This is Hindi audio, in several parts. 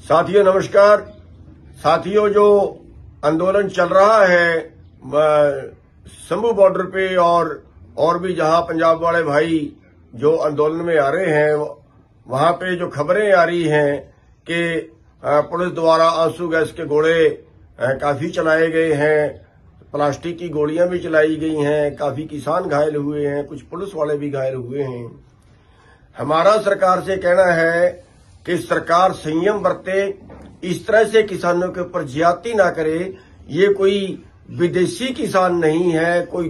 साथियों, नमस्कार। साथियों, जो आंदोलन चल रहा है शंभू बॉर्डर पे और और भी जहाँ पंजाब वाले भाई जो आंदोलन में आ रहे हैं वहाँ पे जो खबरें आ रही हैं कि पुलिस द्वारा आँसू गैस के गोले काफ़ी चलाए गए हैं, प्लास्टिक की गोलियाँ भी चलाई गई हैं, काफ़ी किसान घायल हुए हैं, कुछ पुलिस वाले भी घायल हुए हैं। हमारा सरकार से कहना है कि सरकार संयम बरते इस तरह से किसानों के ऊपर ज्यादती ना करे ये कोई विदेशी किसान नहीं है कोई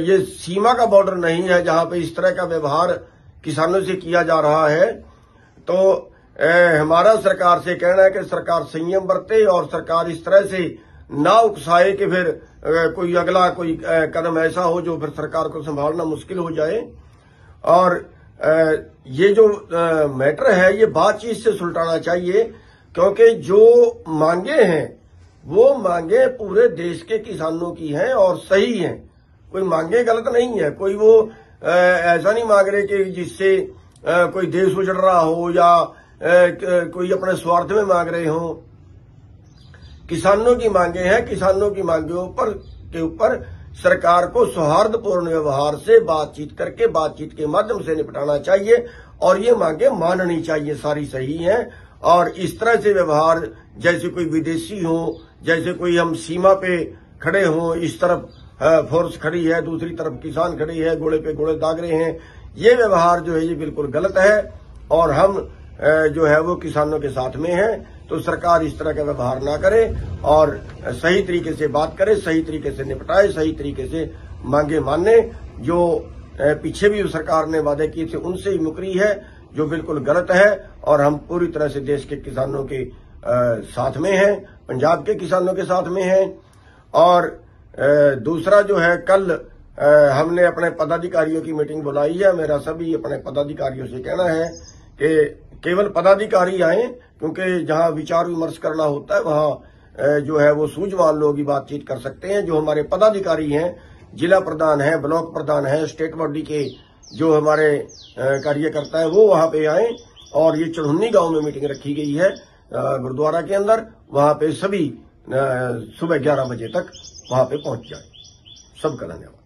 ये सीमा का बॉर्डर नहीं है जहाँ पे इस तरह का व्यवहार किसानों से किया जा रहा है। तो ए, हमारा सरकार से कहना है कि सरकार संयम बरते और सरकार इस तरह से ना उकसाए कि फिर ए, कोई अगला कोई ए, कदम ऐसा हो जो फिर सरकार को संभालना मुश्किल हो जाए। और ये जो मैटर है, ये बातचीत से सुलटाना चाहिए, क्योंकि जो मांगे हैं, वो मांगे पूरे देश के किसानों की हैं और सही हैं। कोई मांगे गलत नहीं है। कोई वो ऐसा नहीं मांग रहे कि जिससे कोई देश उजड़ रहा हो या कोई अपने स्वार्थ में मांग रहे हो। किसानों की मांगे हैं, किसानों की मांगे पर, के ऊपर सरकार को सौहार्दपूर्ण व्यवहार से बातचीत करके, बातचीत के माध्यम से निपटाना चाहिए और ये मांगे माननी चाहिए, सारी सही हैं। और इस तरह से व्यवहार, जैसे कोई विदेशी हो, जैसे कोई हम सीमा पे खड़े हों, इस तरफ़ फोर्स खड़ी है, दूसरी तरफ़ किसान खड़ी है, घोड़े पे घोड़े दाग रहे हैं, ये व्यवहार जो है, ये बिल्कुल गलत है। और हम जो है, वो किसानों के साथ में है। तो सरकार इस तरह का व्यवहार ना करे और सही तरीके से बात करे, सही तरीके से निपटाए, सही तरीके से मांगे माने। जो पीछे भी सरकार ने वादे किए थे, उनसे ही मुकरी है, जो बिल्कुल गलत है और हम पूरी तरह से देश के किसानों के साथ में हैं, पंजाब के किसानों के साथ में हैं। और दूसरा जो है, कल हमने अपने पदाधिकारियों की मीटिंग बुलाई है, मेरा सभी अपने पदाधिकारियों से कहना है कि केवल पदाधिकारी आए, क्योंकि जहाँ विचार विमर्श करना होता है, वहाँ जो है वो सूझवान लोग ही बातचीत कर सकते हैं। जो हमारे पदाधिकारी हैं, जिला प्रधान है, ब्लॉक प्रधान है, स्टेट बॉडी के जो हमारे कार्यकर्ता है, वो वहाँ पे आए, और ये चढ़ुन्नी गाँव में मीटिंग रखी गई है गुरुद्वारा के अंदर, वहाँ पे सभी सुबह ग्यारह बजे तक वहाँ पे पहुँच जाए। सबका धन्यवाद।